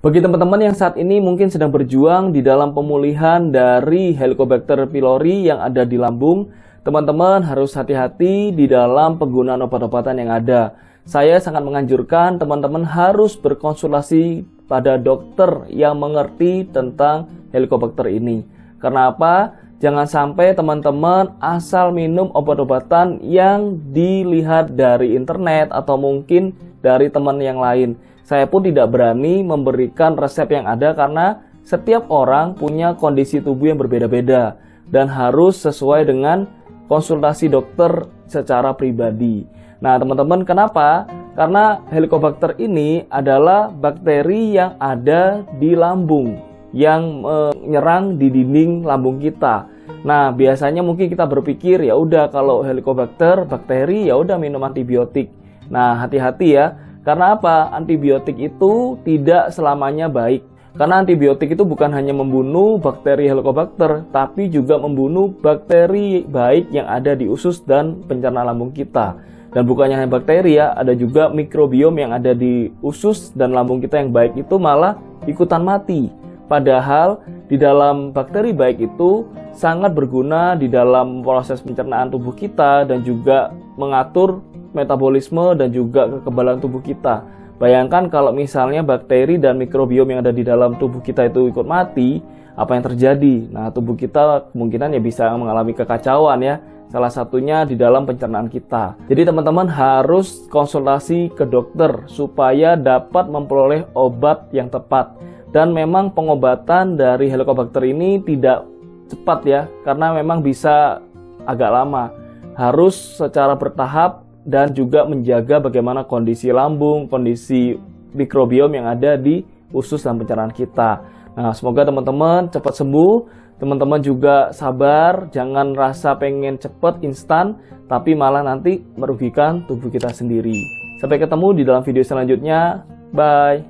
Bagi teman-teman yang saat ini mungkin sedang berjuang di dalam pemulihan dari Helicobacter pylori yang ada di lambung, teman-teman harus hati-hati di dalam penggunaan obat-obatan yang ada. Saya sangat menganjurkan teman-teman harus berkonsultasi pada dokter yang mengerti tentang Helicobacter ini. Karena apa? Jangan sampai teman-teman asal minum obat-obatan yang dilihat dari internet atau mungkin dari teman yang lain saya pun tidak berani memberikan resep yang ada karena setiap orang punya kondisi tubuh yang berbeda-beda dan harus sesuai dengan konsultasi dokter secara pribadi. Nah, teman-teman, kenapa? Karena Helicobacter ini adalah bakteri yang ada di lambung yang menyerang di dinding lambung kita. Nah, biasanya mungkin kita berpikir ya udah kalau Helicobacter bakteri ya udah minum antibiotik. Nah, hati-hati ya karena apa? Antibiotik itu tidak selamanya baik. Karena antibiotik itu bukan hanya membunuh bakteri Helicobacter, tapi juga membunuh bakteri baik yang ada di usus dan pencernaan lambung kita. Dan bukannya hanya bakteri ya, ada juga mikrobiom yang ada di usus dan lambung kita yang baik itu malah ikutan mati. Padahal di dalam bakteri baik itu sangat berguna di dalam proses pencernaan tubuh kita dan juga mengatur metabolisme dan juga kekebalan tubuh kita. Bayangkan kalau misalnya bakteri dan mikrobiom yang ada di dalam tubuh kita itu ikut mati, apa yang terjadi? Nah, tubuh kita kemungkinan ya bisa mengalami kekacauan ya. Salah satunya di dalam pencernaan kita. Jadi teman-teman harus konsultasi ke dokter supaya dapat memperoleh obat yang tepat. Dan memang pengobatan dari Helicobacter ini tidak cepat ya, karena memang bisa agak lama. Harus secara bertahap dan juga menjaga bagaimana kondisi lambung, kondisi mikrobiom yang ada di usus dan pencernaan kita. Nah, semoga teman-teman cepat sembuh, teman-teman juga sabar, jangan rasa pengen cepat instan, tapi malah nanti merugikan tubuh kita sendiri. Sampai ketemu di dalam video selanjutnya. Bye.